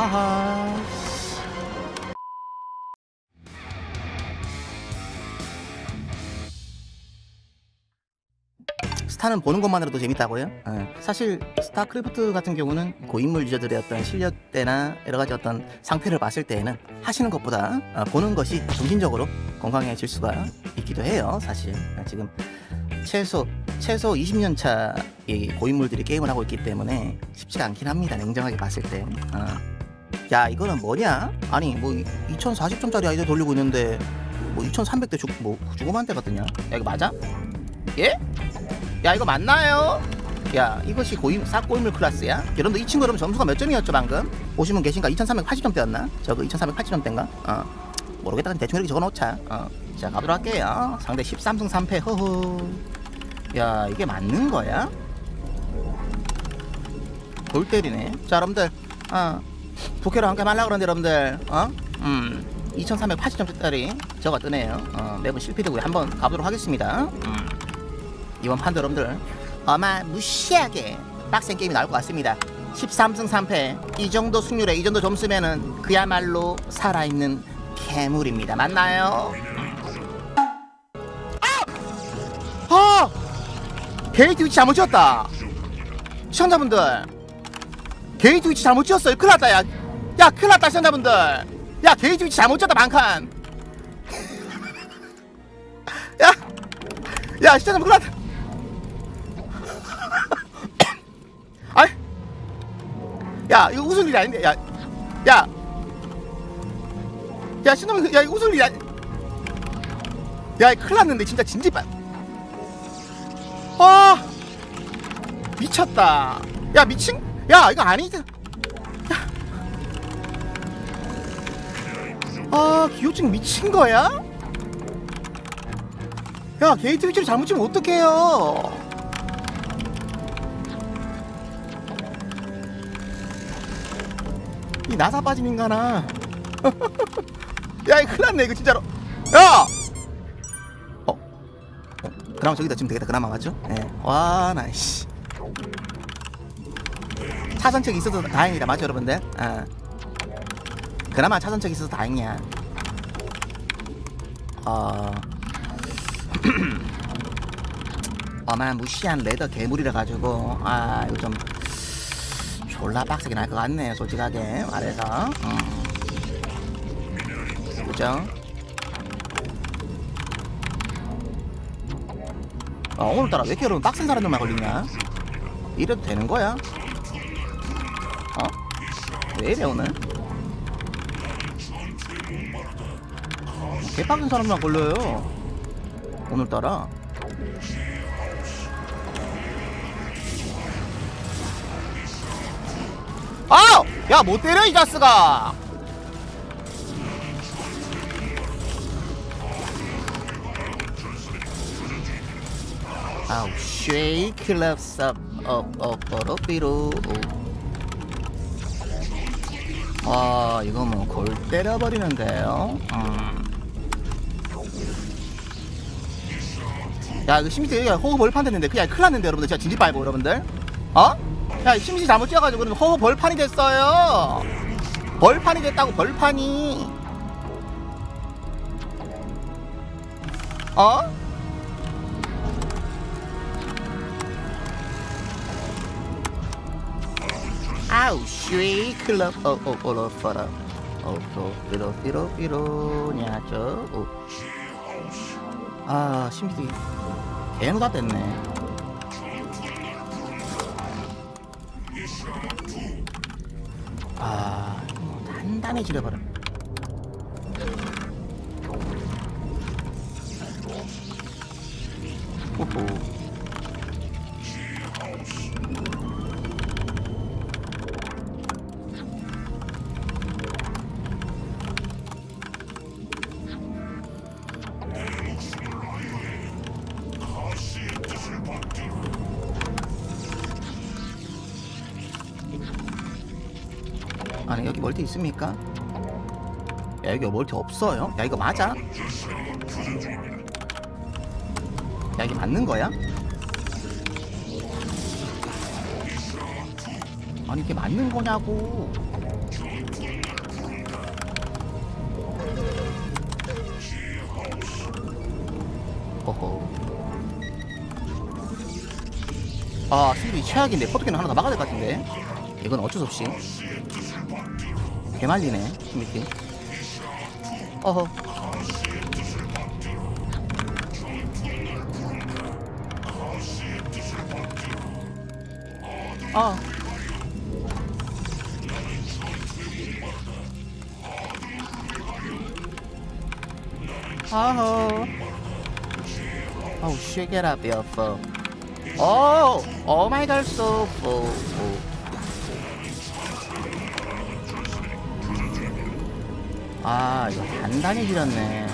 하하. 스타는 보는 것만으로도 재밌다고요? 예. 사실 스타크래프트 같은 경우는 고인물 유저들의 어떤 실력대나 여러 가지 어떤 상태를 봤을 때에는 하시는 것보다 어, 보는 것이 정신적으로 건강해질 수가 있기도 해요. 사실 예, 지금 최소 최소 20년 차의 고인물들이 게임을 하고 있기 때문에 쉽지가 않긴 합니다. 냉정하게 봤을 때. 어. 야 이거는 뭐냐? 아니 뭐 2040점짜리 아이디 돌리고 있는데 뭐 2300대 주, 뭐 주고만 대거든요. 야 이거 맞아? 예? 야 이거 맞나요? 야 이것이 고임 싹고인물 클래스야? 여러분들 이 친구 여러분 점수가 몇 점이었죠 방금? 보시면 계신가? 2380점대였나? 저거 2380점대인가? 어 모르겠다 대충 이렇게 적어놓자 어자 가도록 할게요 상대 13승 3패 허허 야 이게 맞는 거야? 골 때리네 자 여러분들 어 부캐로 함께 말라 그러는데 여러분들 어? 음 2380점짜리 저거 뜨네요 어 맵은 실패되고 한번 가보도록 하겠습니다 음. 이번 판도 여러분들 아마 무시하게 빡센 게임이 나올 것 같습니다 13승 3패 이 정도 승률에 이 정도 점수면은 그야말로 살아있는 괴물입니다 맞나요? 아! 아! 게이트 위치 잘못 지었다 시청자분들 게이트 위치 잘못 지었어요. 큰일 났다 야, 야 큰일 났다 시청자분들. 야 게이트 위치 잘못 지었다 반칸. 야! 야 시청자분 큰일 났다. 아이. 야 이거 웃을 일이 아닌데 야. 야. 야 신놈 야 이거 웃을 일이 아니 야 큰일 났는데 진짜 진지반 아 미쳤다. 야 미친 야 이거 아니지 아 기효 좀 미친 거야? 야 게이트 위치를 잘못 지으면 어떡해요 이 나사 빠진 인간아 야 이거 큰일 났네 이거 진짜로 야! 어? 어? 그나마 저기다 지금 되겠다 그나마 맞죠? 예. 와 나이씨 차선책이 있어서 다행이다 맞죠 여러분들? 아. 그나마 차선책이 있어서 다행이야 어... 어마무시한 레더 괴물이라 가지고 아 이거 좀 졸라 빡세게 날 것 같네 솔직하게 말해서 음. 그죠? 어, 오늘따라 왜 이렇게 여러분 빡센 사람들만 걸리냐? 이래도 되는 거야? 어? 왜 이래 오늘? 개빡센 사람만 걸려요 오늘따라 아! 야, 못 때려, 이 자스가! 아우, 쉐이크 럽삽, 업, 업, 업, 업, 비로. 아, 이거 뭐, 골 때려버리는데요? 음. 야, 이거 심지 호흡 벌판 됐는데, 그냥 큰일 났는데, 여러분들. 진짜 진지 빨고, 여러분들. 어? 야 심시 잘못 지어가지고 그럼 허허 벌판이 됐어요 벌판이 됐다고 벌판이 어? 클럽 어어 어러 퍼라. 어또 피로 피로 피로 냐죠? 아 심시 개노다 됐네. 아, 뭐 단단해 지려 버려. 아니 여기 멀티 있습니까? 야 여기 멀티 없어요? 야 이거 맞아? 야 이게 맞는 거야? 아니 이게 맞는 거냐고 어허 아 스킬이 최악인데 포토캔 하나 더 막아야 될 것 같은데 이건 어쩔 수 없이 개말리네 팀미티 어허 아 아호 Oh shit, get up, yo, fool. Oh, oh my god, so full. 아, 이거 단단히 길었네.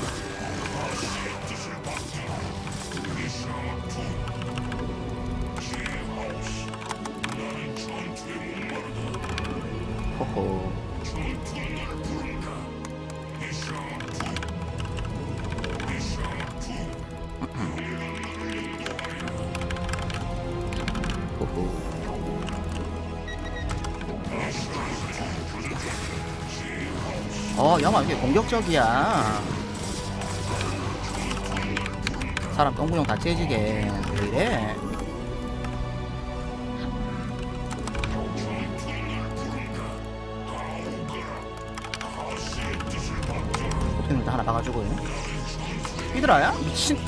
공격적이야. 사람 똥구녕 다 째지게. 왜 이래? 호텔도 하나 봐가지고. 삐들아야? 미친.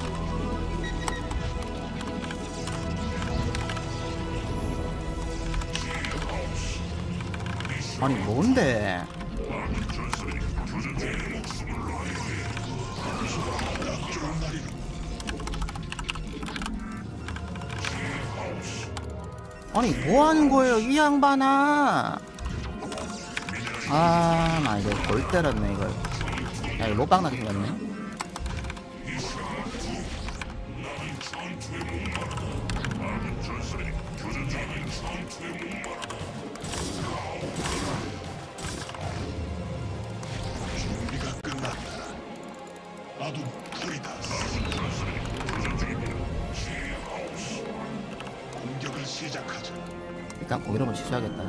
아니 뭔데? 아니 뭐 하는 거예요 이 양반아? 아, 나 이거 골 때렸네 이걸. 야 이거 못방 나게 생겼네. 일단 고기를 한번 취소하겠다.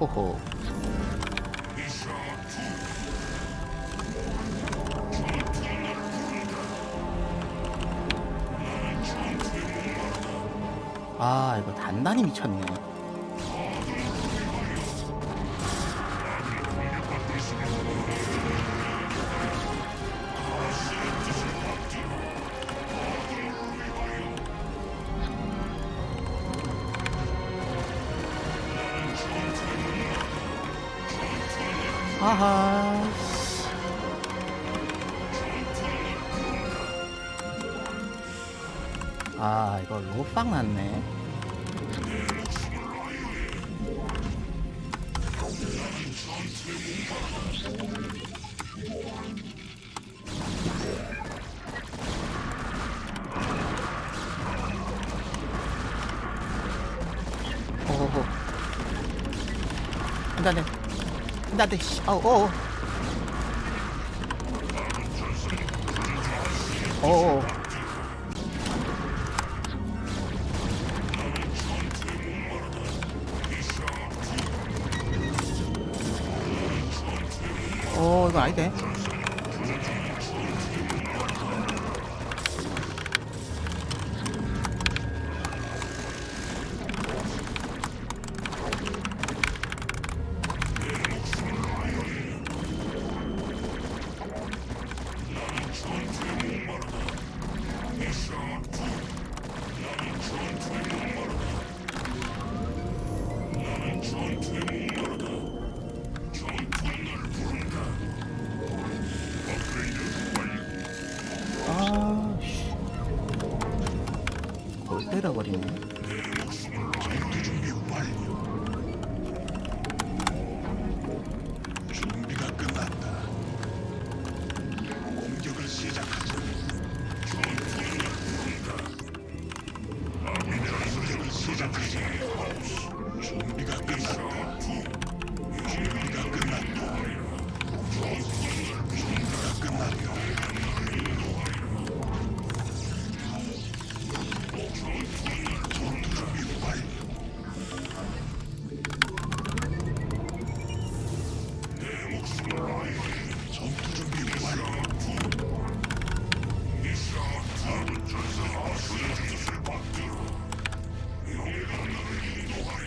호호. 아 이거 단단히 미쳤네. 안돼 안돼. 안돼 안돼. 씨. 어우 어우. 어우. 어 이거 아닌데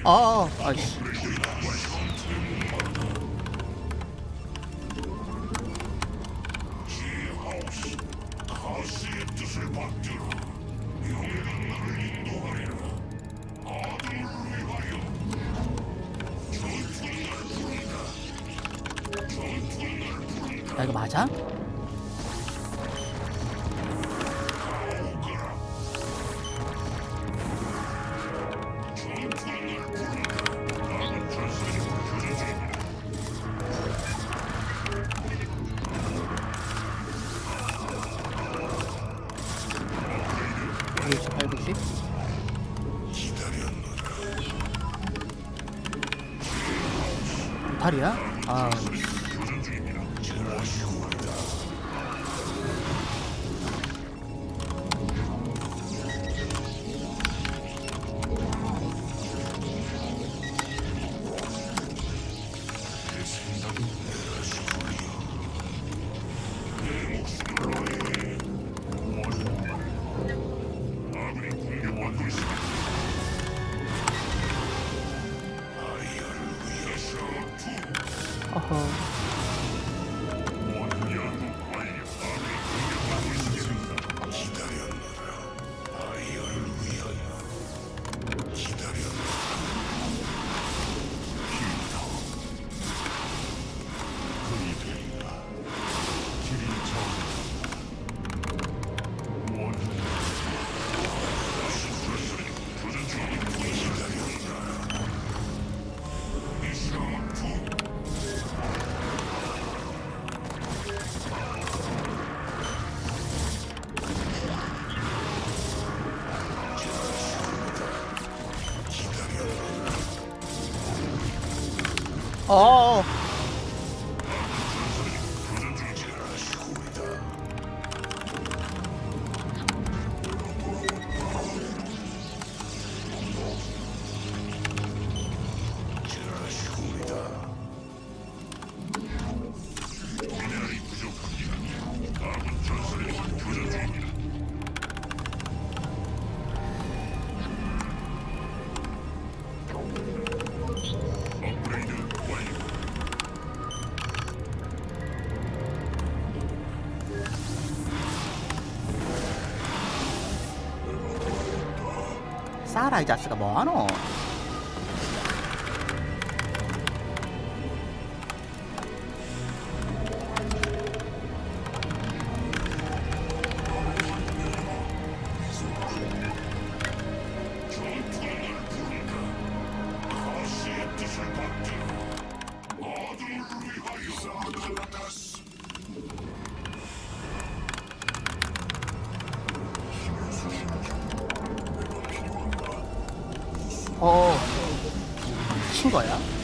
아, 아이씨. 8이야? 아 arah aja sekabono. Disruptive. 거야?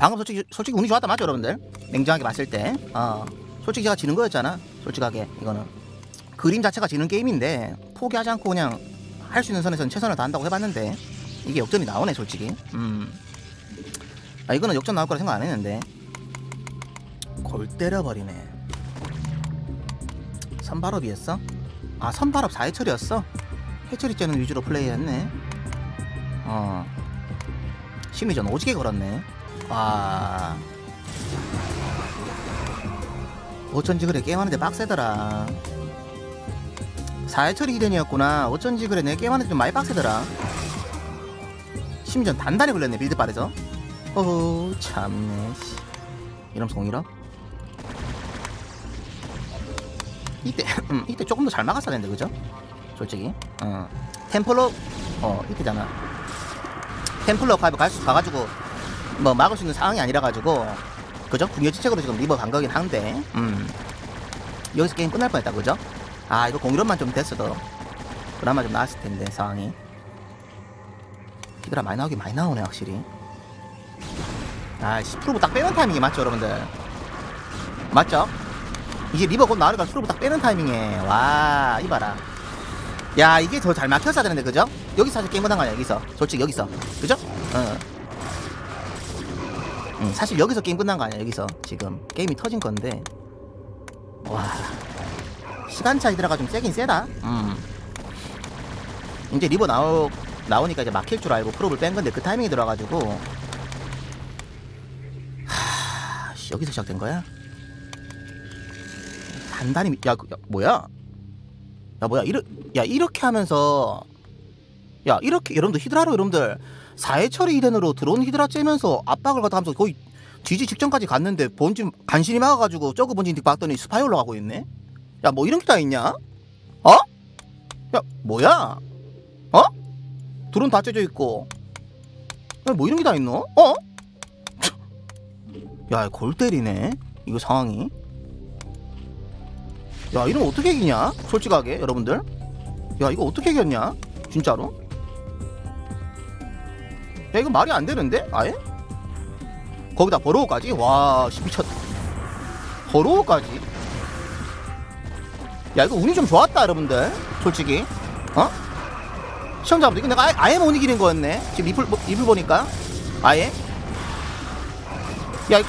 방금 솔직히 솔직히 운이 좋았다 맞죠 여러분들? 냉정하게 봤을 때, 어 솔직히 제가 지는 거였잖아. 솔직하게 이거는 그림 자체가 지는 게임인데 포기하지 않고 그냥 할 수 있는 선에서는 최선을 다한다고 해봤는데 이게 역전이 나오네 솔직히. 음, 아 이거는 역전 나올 거라 생각 안 했는데 골 때려버리네. 선발업이었어? 아 선발업 4회철이었어? 해처리째는 위주로 플레이했네. 어. 심리전 오지게 걸었네. 와. 어쩐지 그래 게임하는데 빡세더라. 4회처리 기den이었구나. 어쩐지 그래 내 게임하는데 좀 많이 빡세더라. 심리전 단단히 걸렸네 빌드빨에서. 어후 참네. 씨. 이러면서 공일업. 이때 음, 이때 조금 더 잘 막았어야 되는데 그죠? 솔직히 어 템플러 어 이때잖아 템플러 가갈 수, 가가지고 뭐 막을 수 있는 상황이 아니라 가지고 그죠? 궁여지책으로 지금 리버 간 거긴 한데 음 여기서 게임 끝날 뻔했다 그죠? 아 이거 공유런만 좀 됐어도 그나마 좀 나았을 텐데 상황이 히드라 많이 나오긴 많이 나오네 확실히 아 10%딱 빼는 타이밍이 맞죠 여러분들 맞죠? 이제 Reaver 곧 나오니까 10%딱 빼는 타이밍에 와 이봐라 야 이게 더 잘 막혔어야 되는데 그죠? 여기서 사실 게임 끝난 거 아니야 여기서 솔직히 여기서 그죠? 어. 음, 사실 여기서 게임 끝난 거 아니야 여기서. 지금 게임이 터진 건데. 와. 시간 차이 들어가 좀 세긴 세다. 음. 이제 Reaver 나오, 나오니까 이제 막힐 줄 알고 프로를 뺀 건데 그 타이밍이 들어가지고. 하, 씨, 여기서 시작된 거야? 단단히 야, 그- 야 뭐야? 야 뭐야? 이르, 야 이렇게 하면서. 야 이렇게 여러분들 히드라로 여러분들 4회 처리 이덴으로 드론 히드라 째면서 압박을 갖다 하면서 거의 뒤지 직전까지 갔는데 본진 간신히 막아가지고 저거 본진 딕 봤더니 스파이 올라가고 있네? 야 뭐 이런 게 다 있냐? 어? 야 뭐야? 어? 드론 다 째져 있고. 야, 뭐 이런 게 다 있노? 어? 야 골 때리네 이거 상황이. 야 이러면 어떻게 이기냐? 솔직하게 여러분들. 야 이거 어떻게 이겼냐? 진짜로 야 이거 말이 안 되는데? 아예? 거기다 버로우까지? 와 씨, 미쳤 버로우까지? 야 이거 운이 좀 좋았다 여러분들. 솔직히. 어? 시청자분들 이거 내가 아예, 아예 못 이기는 거였네. 지금 리플 뭐- 리플 보니까. 아예? 야, 이-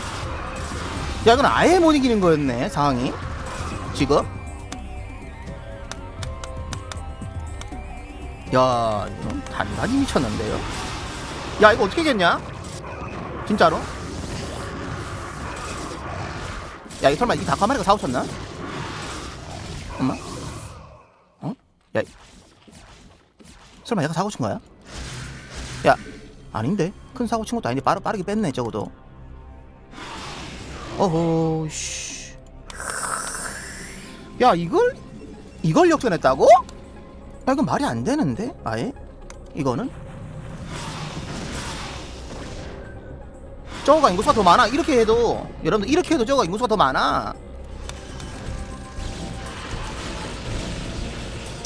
야 이건 아예 못 이기는 거였네 상황이. 지금. 야 이건 단단히 미쳤는데요 야 이거 어떻게 이겼냐 진짜로 야 이거 설마 이 닭한 마리가 사고쳤나 엄마 어? 야 이- 설마 얘가 사고 친 거야? 야 아닌데 큰 사고 친 것도 아닌데 빠르, 빠르게 뺐네 적어도 어허 씨. 야 이걸 이걸 역전했다고? 야 이건 말이 안 되는데 아예 이거는 저그가 인구수가 더 많아? 이렇게 해도 여러분들 이렇게 해도 저그가 인구수가 더 많아.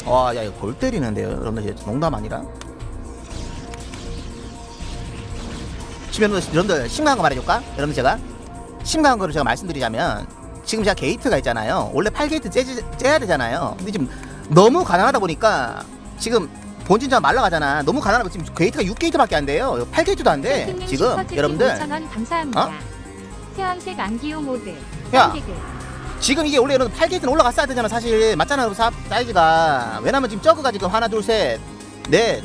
와야 이거 골 때리는데요 여러분들 이제 농담 아니라? 지금 여러분들, 여러분들 심각한 거 말해줄까? 여러분들 제가? 심각한 거를 제가 말씀드리자면 지금 제가 게이트가 있잖아요. 원래 8게이트 째지, 째야 되잖아요. 근데 지금 너무 가난하다 보니까 지금 본진 자원 말라가잖아 너무 가난하고 지금 게이트가 6게이트밖에 안 돼요 8게이트도 안돼 님 네, 지금 여러분들 5,000원 감사합니다. 어? 태양색 안기효 모드. 야. 지금 이게 원래 여러분 8게이트는 올라갔어야 되잖아 사실 맞잖아요 사, 사이즈가 왜냐면 지금 저그가 지금 하나 둘셋넷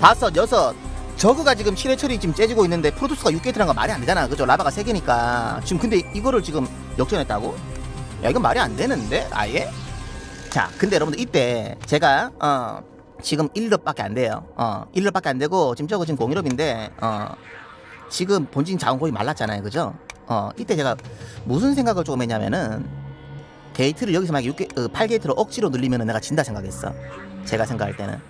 다섯 여섯 저그가 지금 7 hatchery 지금 째지고 있는데 프로토스가 6게이트란 거 말이 안 되잖아 그죠 larva가 3개니까 지금 근데 이거를 지금 역전했다고? 야 이건 말이 안 되는데 아예? 자 근데 여러분들 이때 제가 어 지금 1업밖에 안 돼요. 어 1업밖에 안 되고 지금 저그 지금 0일업인데 어 지금 본진 자원 거의 말랐잖아요. 그죠? 어 이때 제가 무슨 생각을 조금 했냐면은 게이트를 여기서 막 6게, 어, 8게이트로 억지로 늘리면은 내가 진다 생각했어. 제가 생각할 때는.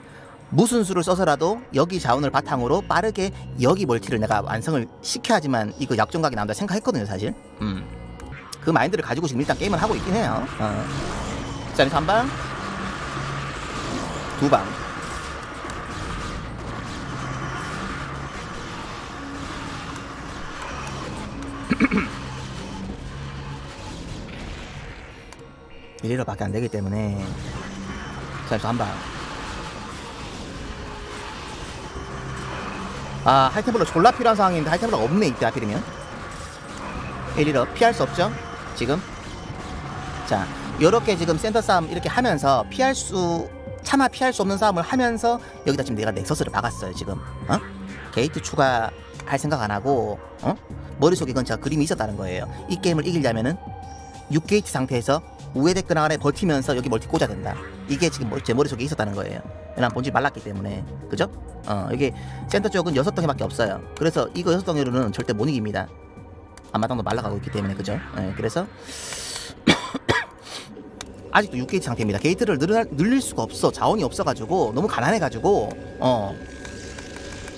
무슨 수를 써서라도 여기 자원을 바탕으로 빠르게 여기 멀티를 내가 완성을 시켜야지만 이거 역전각이 나온다 생각했거든요 사실. 음. 그 마인드를 가지고 지금 일단 게임을 하고 있긴 해요. 어. 자 여기서 한방. 두방 일리로밖에 안 되기 때문에. 자 한방 아 하이템블러 졸라 필요한 상황인데 하이템블러가 없네 이때 하필이면. 1리러 피할 수 없죠? 지금? 자 요렇게 지금 센터 싸움 이렇게 하면서 피할 수 차마 피할 수 없는 싸움을 하면서 여기다 지금 내가 Nexus를 박았어요 지금. 어? 게이트 추가 할 생각 안 하고 어? 머릿속에 이건 제가 그림이 있었다는 거예요. 이 게임을 이기려면은 6게이트 상태에서 우회 댓글 안에 버티면서 여기 멀티 꽂아야 된다. 이게 지금 머- 제 머릿속에 있었다는 거예요. 왜냐면 본진 말랐기 때문에. 그죠? 어 여기 센터 쪽은 여섯 덩이밖에 없어요. 그래서 이거 여섯 덩이로는 절대 못 이깁니다. 앞마당도 말라가고 있기 때문에 그죠? 예, 그래서 아직도 6게이트 상태입니다. 게이트를 늘, 늘릴 수가 없어. 자원이 없어가지고 너무 가난해가지고 어.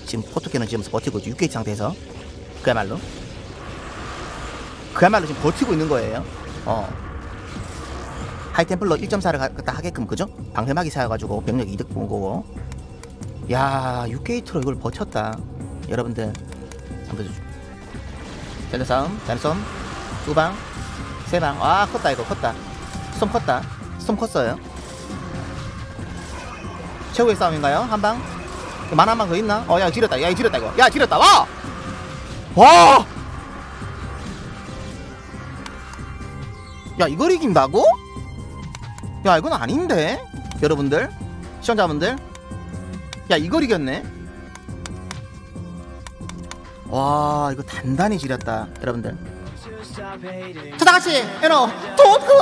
지금 photo cannon 지금 버티고 있죠. 6게이트 상태에서. 그야말로. 그야말로 지금 버티고 있는 거예요. 어 하이템플러 1.4를 갖다 하게끔 그죠? 방패막이 쌓여가지고 병력 이득 본 거고 야 6게이트로 이걸 버텼다 여러분들 한번 셀러 싸움 잔썸 두방 세방 아 컸다 이거 컸다 스톰 컸다 스톰 컸어요 최후의 싸움인가요? 한방 만한방 더 있나? 어야 지렸다 야 지렸다 이거 야 지렸다 와! 와! 야 이걸 이긴다고? 야 이건 아닌데? 여러분들 시청자분들. 야 이걸 이겼네. 와 이거 단단히 지렸다 여러분들. 저 다같이 에너 토크